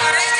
All right.